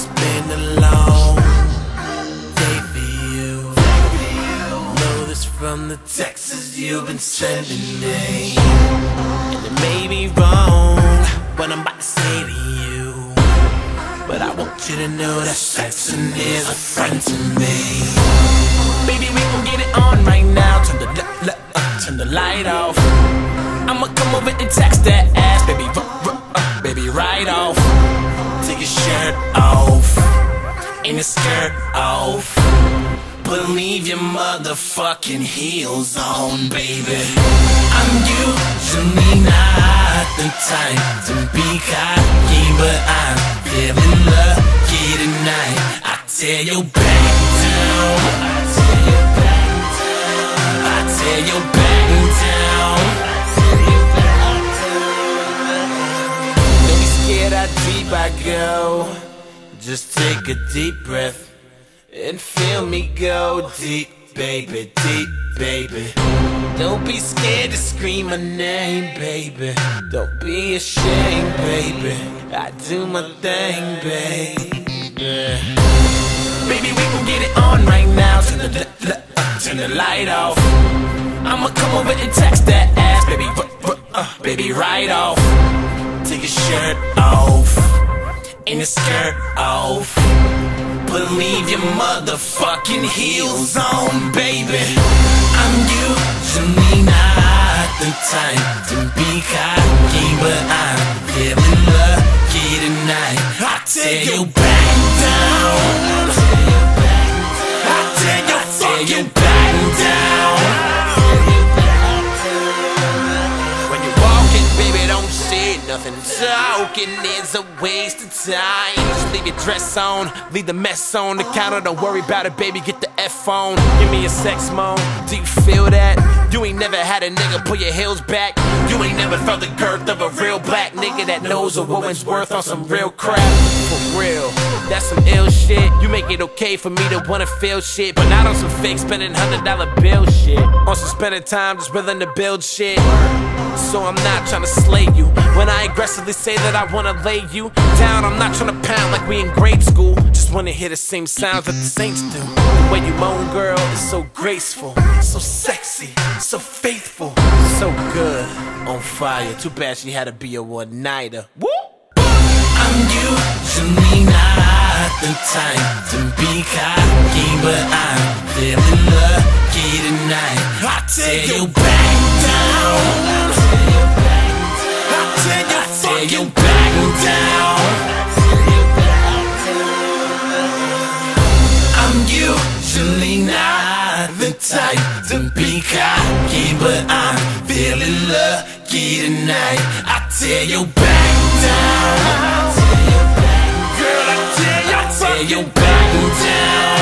It's been a long day for you. Know this from the texts you've been sending me. And it may be wrong what I'm about to say to you. But I want you to know that Sexton is a friend to me. Baby, we gon' get it on right now. Turn the, l- l- uh, turn the light off. I'ma come over and text that ass, baby. R- r- uh, baby, right off. And your skirt off. But leave your motherfucking heels on, baby. I'm usually not the type to be cocky, but I'm feeling lucky tonight. I tear your back down. I tear your back down. I tear your back down. Don't be scared how deep I go. Just take a deep breath and feel me go deep, baby, deep, baby. Don't be scared to scream my name, baby. Don't be ashamed, baby. I do my thing, baby. Baby, we can get it on right now. Turn the, l- l- uh, turn the light off. I'ma come over and text that ass, baby. Uh, baby, right off. Take your shirt and your skirt off. But leave your motherfucking heels on, baby. I'm usually not the type to be cocky, but I'm nothing. Talking is a waste of time. Just leave your dress on, leave the mess on the counter. Don't worry about it, baby. Get the F on. Give me a sex moan. Do you feel that? You ain't never had a nigga pull your heels back. You ain't never felt the girth of a real black nigga that knows a woman's worth on some real crap. For real, that's some ill shit. You make it okay for me to wanna feel shit, but not on some fake spending hundred dollar bill shit. On some spending time just willing to build shit. So I'm not trying to slay you. When I aggressively say that I wanna lay you down, I'm not trying to pound like we in grade school. Just wanna hear the same sounds that the saints do. The way you moan, girl, is so graceful, so sexy, so faithful, so good, on fire. Too bad she had to be a one nighter. Woo! I'm usually not the type to be cocky, but I'm feeling lucky tonight. I tear your back down. I tear your, I tear your back down. Not the type to be cocky, but I'm feeling lucky tonight. I tear your back down. Girl, I tear your back